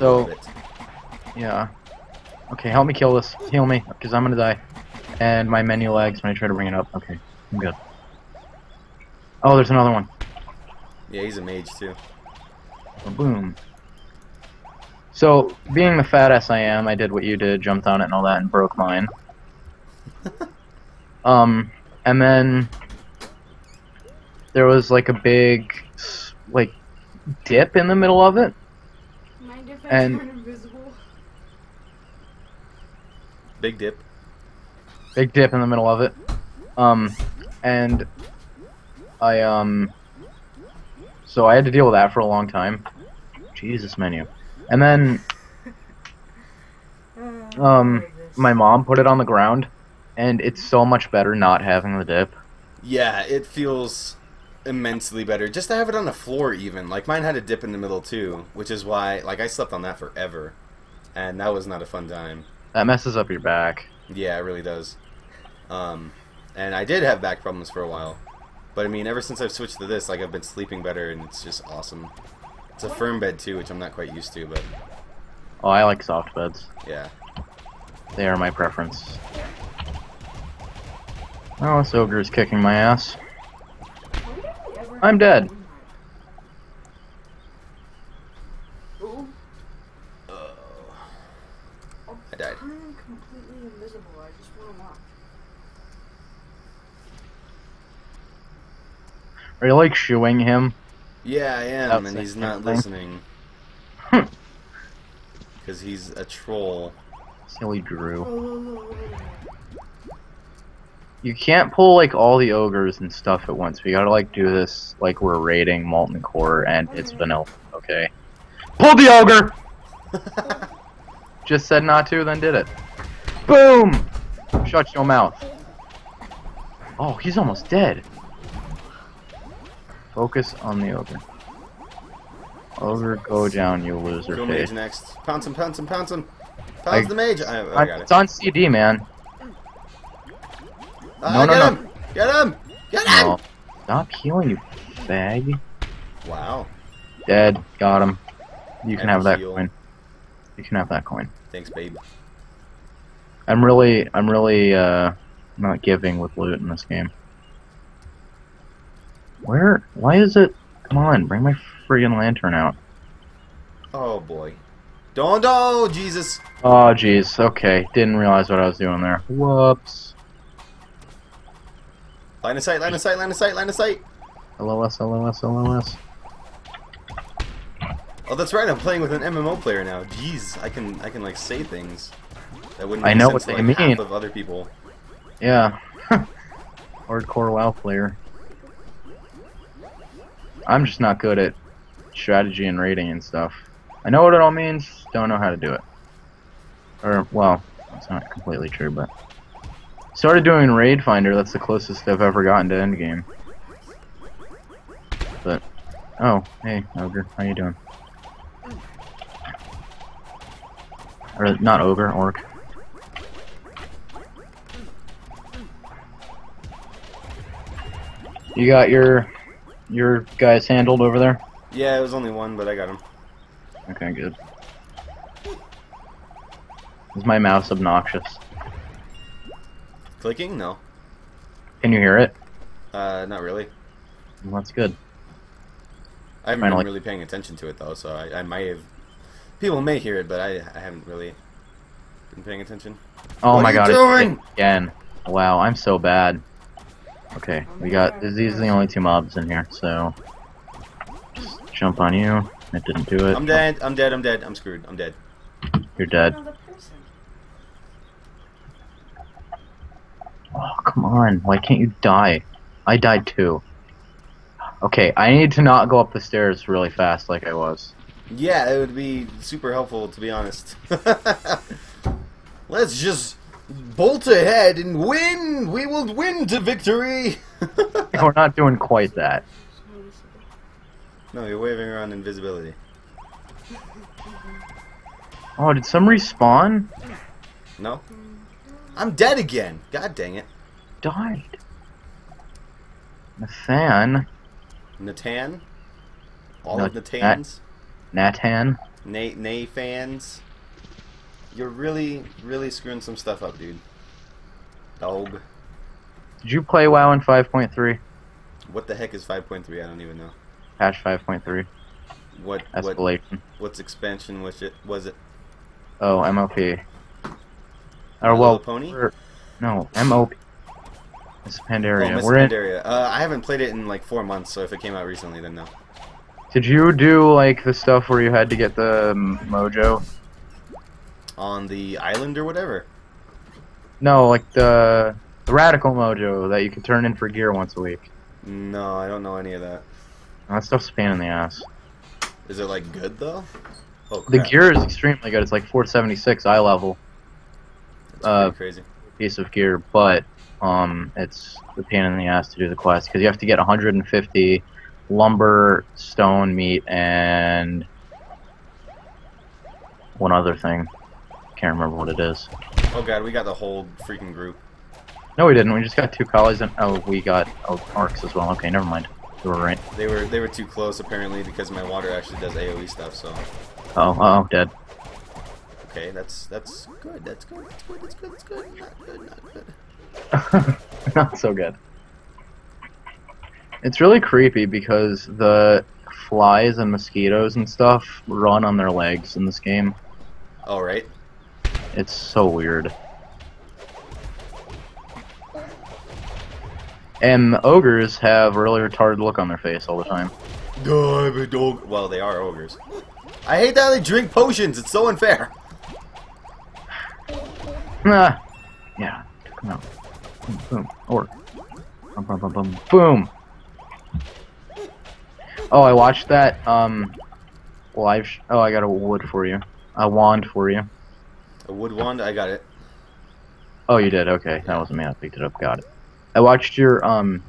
So-. Yeah. Okay, help me kill this. Heal me, because I'm gonna die. And my menu lags when I try to bring it up. Okay, I'm good. Oh, there's another one. Yeah, he's a mage too. Boom. So, being the fat ass I am, I did what you did, jumped on it and all that, and broke mine. um, and then there was like a big, like, dip in the middle of it. Mind if I And- invisible? Big dip. big dip in the middle of it. Um, and I um, so I had to deal with that for a long time. Jesus menu, and then um, my mom put it on the ground, and it's so much better not having the dip. Yeah, it feels immensely better. Just to have it on the floor, even like mine had a dip in the middle too, which is why like I slept on that forever, and that was not a fun time. That messes up your back. Yeah, it really does. Um, and I did have back problems for a while, but I mean, ever since I've switched to this, like I've been sleeping better, and it's just awesome. It's a firm bed too, which I'm not quite used to, but Oh, I like soft beds. yeah. They are my preference. Oh, this ogre is kicking my ass. I'm dead. Ooh, I died. I'm completely invisible. I just want to watch. Are you like shooing him? Yeah, I am, That's and he's not thing. listening. Because he's a troll. Silly Drew. You can't pull like all the ogres and stuff at once. We gotta like do this like we're raiding Molten Core and it's vanilla. Okay. Pull the ogre! Just said not to, then did it. Boom! Shut your mouth. Oh, he's almost dead. Focus on the ogre. Ogre, go down, you loser Go face. mage next. Pounce him, pounce him, pounce him. I- Pounce the mage. I, I I- got it. It's on CD, man. Ah, no, no, get no. him! Get him! Get him! No. Stop healing, you fag. Wow. Dead. Got him. You can And have that heal. coin. You can have that coin. Thanks, babe. I'm really, I'm really, uh, not giving with loot in this game. Where? Why is it? Come on, bring my friggin' lantern out. Oh boy. Don't oh Jesus. Oh, jeez. Okay, didn't realize what I was doing there. Whoops. Line of sight, line of sight, line of sight, line of sight. LOS, LOS, LOS. Oh, that's right. I'm playing with an MMO player now. Jeez, I can I can like say things that wouldn't. I know sense what to, they like, mean. Half of other people. Yeah. Hardcore WoW player. I'm just not good at strategy and rating and stuff. I know what it all means, don't know how to do it. Or, well, it's not completely true, but... Started doing Raid Finder, that's the closest I've ever gotten to endgame. But, oh, hey, Ogre, how you doing? Or, not Ogre, Orc. You got your your guys handled over there? Yeah, it was only one, but I got him. Okay, good. Is my mouse obnoxious? Clicking? No. Can you hear it? Uh, not really. Well, that's good. I haven't Finally. been really paying attention to it though, so I, I might have. People may hear it, but I, I haven't really been paying attention. Oh What my god, doing? hit again. Wow, I'm so bad. Okay, we got these are the only two mobs in here, so just jump on you. It didn't do it. I'm dead. I'm dead. I'm dead. I'm screwed. I'm dead. You're dead. Another person. Oh, come on. Why can't you die? I died too. Okay, I need to not go up the stairs really fast like I was. Yeah, it would be super helpful to be honest. Let's just bolt ahead and win. We will win to victory. We're not doing quite that. no, you're waving around invisibility. Oh, did some respawn? No, I'm dead again. God dang it, Died. Nathan. Natan. All No, of Natans. Natan. Nay, nay fans. You're really, really screwing some stuff up, dude. Dog. Did you play WoW in 5.3? What the heck is 5.3? I don't even know. Patch 5.3. What what Escalation. what's expansion was it? Was it? Oh, MOP. Or well, Pony? no, MOP. It's Pandaria. Oh, Miss we're in. Pandaria. Uh, I haven't played it in like four months, so if it came out recently, then no. Did you do like the stuff where you had to get the um, mojo? On the island or whatever. No, like the the radical mojo that you can turn in for gear once a week. No, I don't know any of that. That stuff's a pain in the ass. Is it like good though? Oh, The gear is extremely good. It's like 476 eye level That's uh, crazy. piece of gear, but um, it's the pain in the ass to do the quest because you have to get 150 lumber, stone, meat, and one other thing. Can't remember what it is. Oh god, we got the whole freaking group. No, we didn't. We just got two collies and oh, we got oh, orcs as well. Okay, never mind. You were right. They were they were too close apparently because my water actually does AOE stuff. So Oh, oh, dead. okay, that's that's good. That's good. That's good. That's good. That's good. Not good. Not good. Not so good. It's really creepy because the flies and mosquitoes and stuff run on their legs in this game. All right. It's so weird. And ogres have a really retarded look on their face all the time. I'm a dog. Well, they are ogres. I hate that they drink potions. It's so unfair. Ah, yeah, out. Boom, boom, or boom, boom, boom, boom, boom. Oh, I watched that um live. Sh- oh, I got a wood for you, a wand for you. A wood wand. I got it. Oh, you did. Okay, that wasn't me. I picked it up. Got it. I watched your um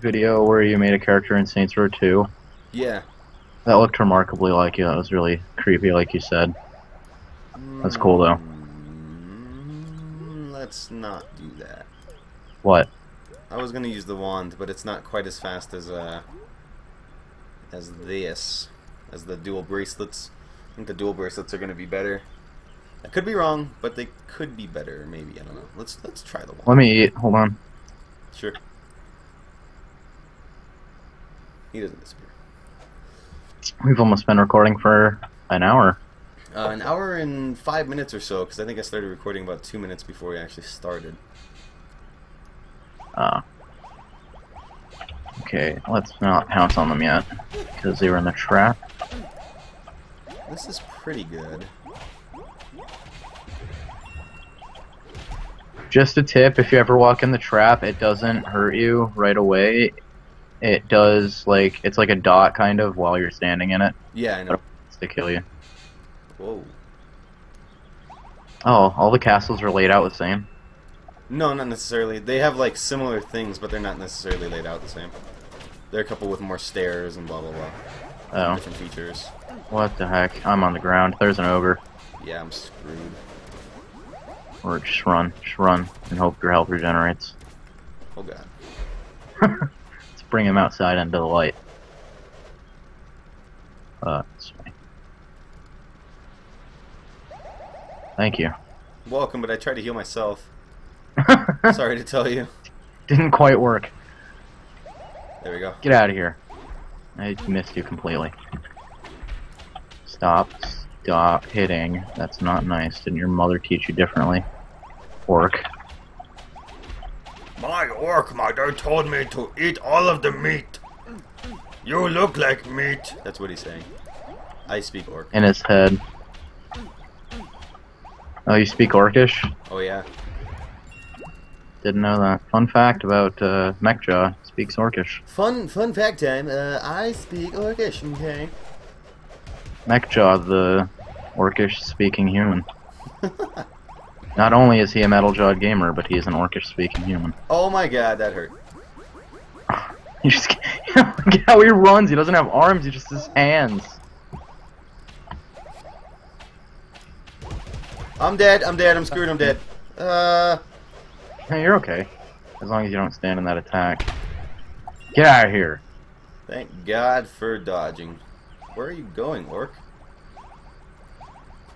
video where you made a character in Saints Row 2. Yeah. That looked remarkably like you. That was really creepy, like you said. That's cool, though. Mm, Let's not do that. What? I was gonna use the wand, but it's not quite as fast as uh as this, as the dual bracelets. I think the dual bracelets are gonna be better. I could be wrong, but they could be better. Maybe I don't know. Let's let's try the wand. Let me eat. Hold on. Sure. He doesn't disappear. We've almost been recording for an hour. Uh, an hour and five minutes or so, because I think I started recording about two minutes before we actually started. Uh, okay, let's not pounce on them yet, because they were in the trap. This is pretty good. Just a tip, if you ever walk in the trap, it doesn't hurt you right away. It does, like, it's like a dot, kind of, while you're standing in it. Yeah, I know. It's to kill you. Whoa. Oh, all the castles are laid out the same. No, not necessarily. They have like similar things, but they're not necessarily laid out the same. They're a couple with more stairs and blah blah blah. Oh, Different features. what the heck? I'm on the ground. There's an ogre. Yeah, I'm screwed. Or just run. Just run and hope your health regenerates. Oh god. Let's bring him outside into the light. Uh. Thank you. Welcome, but I tried to heal myself. Sorry to tell you. Didn't quite work. There we go. Get out of here. I missed you completely. Stop. Stop hitting. That's not nice. Didn't your mother teach you differently? Orc. My orc mother told me to eat all of the meat. You look like meat. That's what he's saying. I speak orc. In his head. Oh, you speak Orcish? Oh yeah. Didn't know that. Fun fact about uh, Mechjaw. Speaks Orcish. Fun fun fact time. Uh, I speak orcish. Okay. Mechjaw, the Orcish speaking human. Not only is he a metal jawed gamer, but he is an Orcish speaking human. oh my god, that hurt. He just look at how he runs. He doesn't have arms. He just has hands. I'm dead. I'm dead. I'm screwed. I'm dead. Uh. Hey, you're okay. As long as you don't stand in that attack. Get out of here. Thank God for dodging. Where are you going, orc?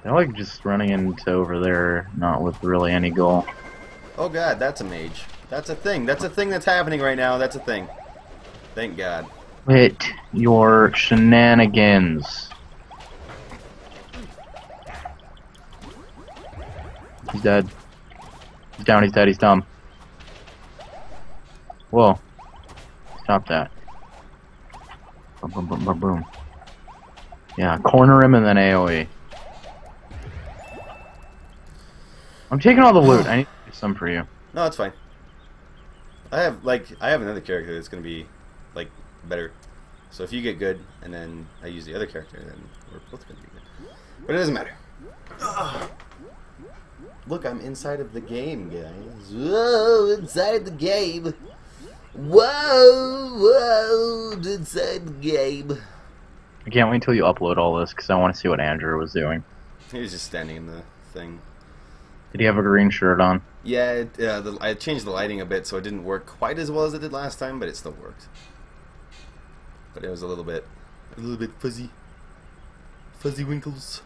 They're like just running into over there, not with really any goal. Oh god, that's a mage. That's a thing. That's a thing that's happening right now. That's a thing. Thank God. Quit your shenanigans. He's dead. Down, he's dead, he's dumb. Whoa. Stop that. Boom, boom, boom, boom, boom. Yeah, corner him and then AoE. I'm taking all the loot. I need some for you. No, it's fine. I have like I have another character that's gonna be like better. So if you get good and then I use the other character, then we're both gonna be good. But it doesn't matter. Ugh. Look, I'm inside of the game, guys. Whoa, inside the game. Whoa, whoa, inside the game. I can't wait until you upload all this because I want to see what Andrew was doing. He was just standing in the thing. Did he have a green shirt on? Yeah, it, uh, the, I changed the lighting a bit so it didn't work quite as well as it did last time, but it still worked. But it was a little bit, a little bit fuzzy, fuzzy winkles.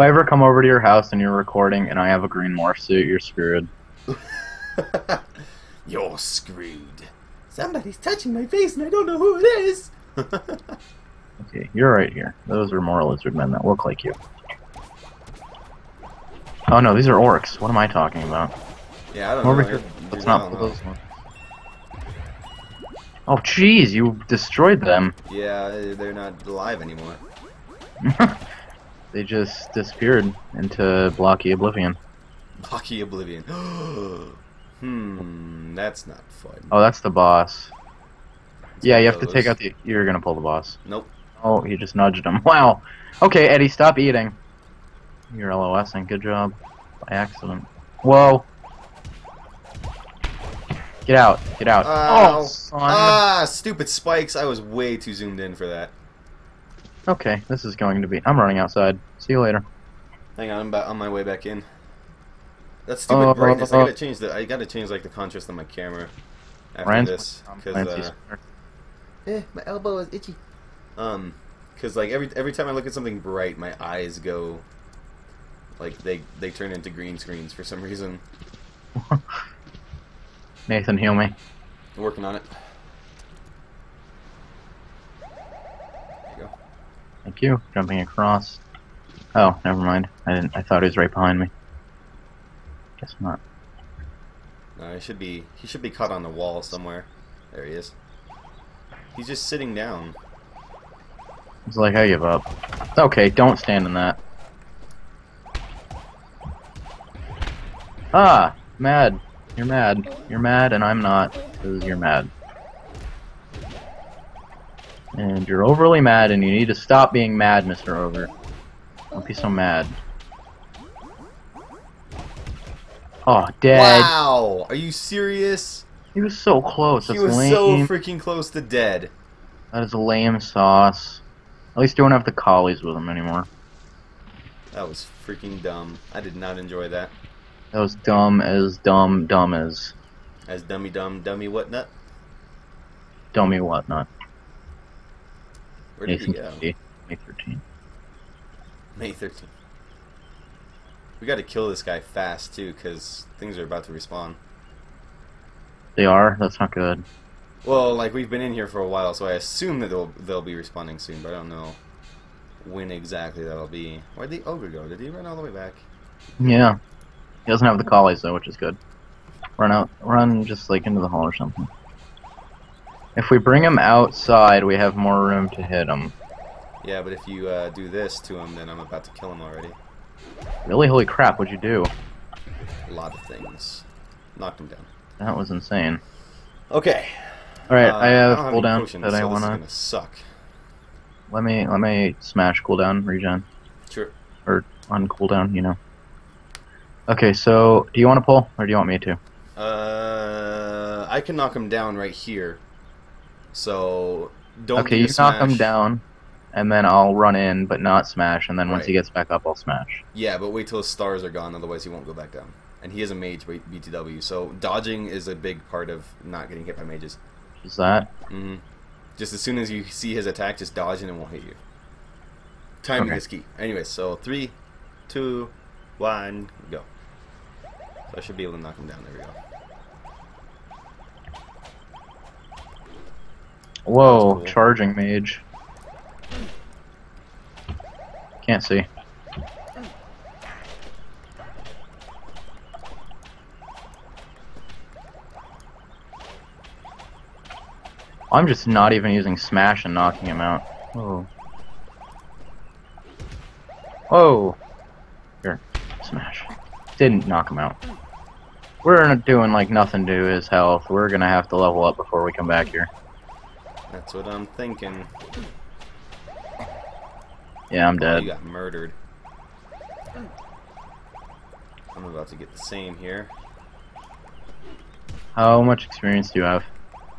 If I ever come over to your house and you're recording and I have a green morph suit, you're screwed. You're screwed. Somebody's touching my face and I don't know who it is. Okay, you're right here. Those are more lizard men that look like you. Oh no, these are orcs. What am I talking about? yeah, I don't over know. here. Let's not pull those ones. Oh jeez, you destroyed them. Yeah, they're not alive anymore. they just disappeared into blocky oblivion. Blocky Oblivion. hmm, that's not fun. Oh, that's the boss. Yeah, you have to take out the. You're gonna pull the boss. Nope. Oh, he just nudged him. Wow. Okay, Eddie, stop eating. You're LOSing. Good job. By accident. Whoa. Get out. Get out. Ow. Oh, son. Ah, stupid spikes. I was way too zoomed in for that. Okay, this is going to be. I'm running outside. See you later. Hang on, I'm ba- on my way back in. That's stupid Oh, brightness. I oh, gotta change the. I gotta change like the contrast on my camera after Ryan's this because Clancy's- uh, eh, my elbow is itchy. Um, because like every every time I look at something bright, my eyes go like they they turn into green screens for some reason. Nathan, heal me. I'm working on it. There you go. Thank you. Jumping across. Oh, never mind. I didn't. I thought he was right behind me. Guess not. No, he should be he should be caught on the wall somewhere. There he is. He's just sitting down. It's like I give up. Okay, don't stand in that. Ah, mad. You're mad. You're mad, and I'm not, because you're mad. And you're overly mad, and you need to stop being mad, Mr. Ogre. Don't be so mad. Oh, dead. Wow! Are you serious? He was so close. He was lame. so freaking close to dead. that is lame sauce. At least you don't have the collies with him anymore. That was freaking dumb. I did not enjoy that. That was dumb as dumb dumb as As dummy dumb dummy whatnot? dummy whatnot. Where did go? May 13. May 13th. We got to kill this guy fast too, because things are about to respawn. They are? That's not good. Well, like we've been in here for a while, so I assume that they'll they'll be responding soon, but I don't know when exactly that'll be. Where'd the ogre go? Did he run all the way back? Yeah. He doesn't have the collies though, which is good. Run out run just like into the hall or something. If we bring him outside, we have more room to hit him. Yeah, but if you uh, do this to him, then I'm about to kill him already. Really? Holy crap, what'd you do? A lot of things. Knocked him down. That was insane. Okay. Alright, Uh, I have any cooldown potions, that I so this is wanna gonna suck. let me let me smash cooldown, regen. Sure. Or on cooldown, you know. Okay, so do you wanna pull or do you want me to? Uh, I can knock him down right here. So don't okay, you knock him down, and then I'll run in, but not smash, and then once Right. he gets back up, I'll smash. Yeah, but wait till his stars are gone, otherwise he won't go back down. And he is a mage BTW, so dodging is a big part of not getting hit by mages. Is that? hmm Just as soon as you see his attack, just dodge and it won't hit you. Timing Okay. is key. Anyway, so three, two, one, go. So I should be able to knock him down. There we go. Whoa, cool. charging mage. Can't see. I'm just not even using smash and knocking him out. Whoa. Whoa. Here, smash. Didn't knock him out. We're doing like nothing to his health. We're gonna have to level up before we come back here. That's what I'm thinking. Yeah, I'm Oh, dead. you got murdered. I'm about to get the same here. How much experience do you have?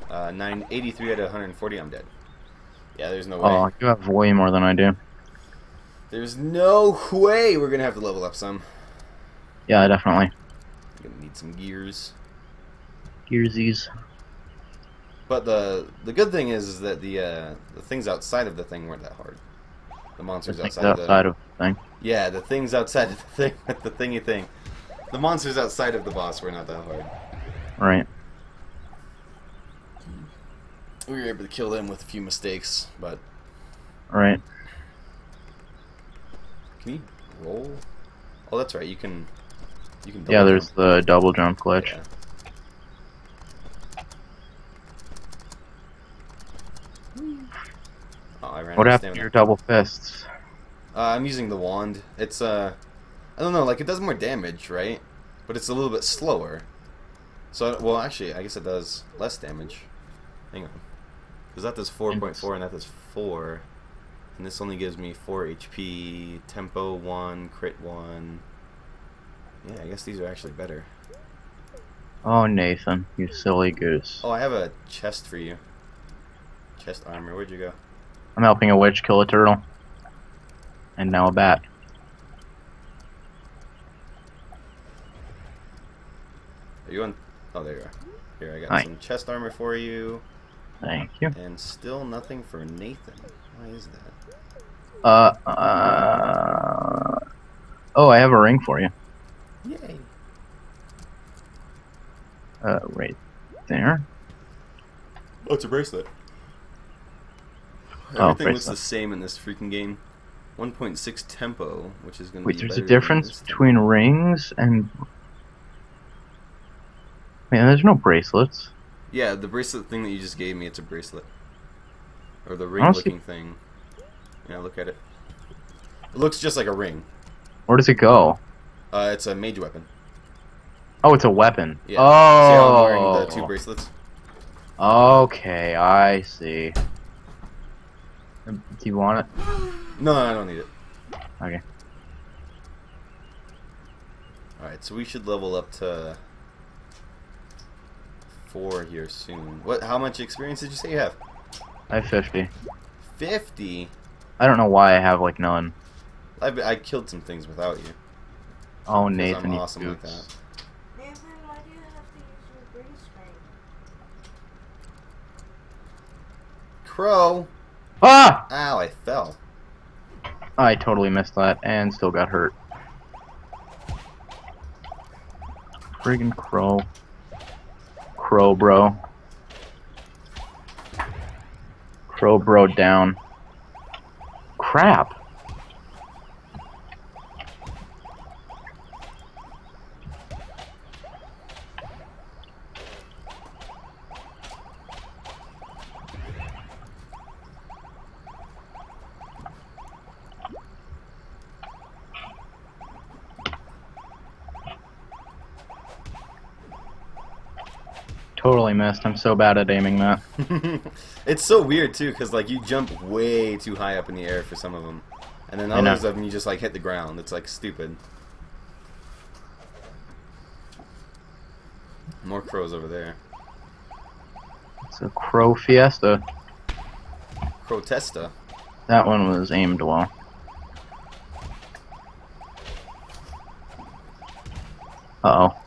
Uh, 983 out of 140. I'm dead. Yeah, there's no way. Oh, you have way more than I do. There's no way we're gonna have to level up some. Yeah, definitely. Gonna need some gears. Gearsies. But the the good thing is, is that the uh, the things outside of the thing weren't that hard. The monsters Things outside, outside the of the thing. yeah, the things outside of the thing, the thingy thing. The monsters outside of the boss were not that hard. Right. We were able to kill them with a few mistakes, but Right. can you roll? Oh, that's right. You can. You can. Yeah, there's jump. the double jump glitch. Yeah. Oh, I ran What happened to your double fists? Uh, I'm using the wand. It's uh, I don't know, like it does more damage, right? But it's a little bit slower. So, well, actually, I guess it does less damage. Hang on, because that does 4.4 and that does four, and this only gives me four HP, tempo one, crit one. Yeah, I guess these are actually better. Oh, Nathan, you silly goose. Oh, I have a chest for you. Chest armor. Where'd you go? I'm helping a witch kill a turtle. And now a bat. Are you on? Oh, there you are. Here, I got Hi. some chest armor for you, Thank you. and still nothing for Nathan. Why is that? Uh, uh. Oh, I have a ring for you. Yay! Uh, right there. Oh, it's a bracelet. Oh, Everything looks the same in this freaking game. 1.6 tempo, which is going to Wait, there's a difference between rings and. Man, there's no bracelets. Yeah, the bracelet thing that you just gave me, it's a bracelet. Or the ring-looking thing. Yeah, look at it. It looks just like a ring. Where does it go? Uh, it's a mage weapon. Oh, it's a weapon. Yeah. See how I'm Oh. wearing the two bracelets? Okay, I see. Do you want it? No, I don't need it. Okay. Alright, so we should level up to four here soon. What? How much experience did you say you have? I have 50. 50? I don't know why I have like none. I, I killed some things without you. Oh, Nathan, I'm you awesome like that. Nathan, why do you have to use your green screen? Crow! Ah! Ow, I fell. I totally missed that and still got hurt. Friggin' crow. Crow bro. Crow bro down. Crap. Totally missed. I'm so bad at aiming that. it's so weird too, because like you jump way too high up in the air for some of them, and then others of them you just like hit the ground. It's like stupid. More crows over there. It's a crow fiesta. Crotesta. That one was aimed well. Uh oh.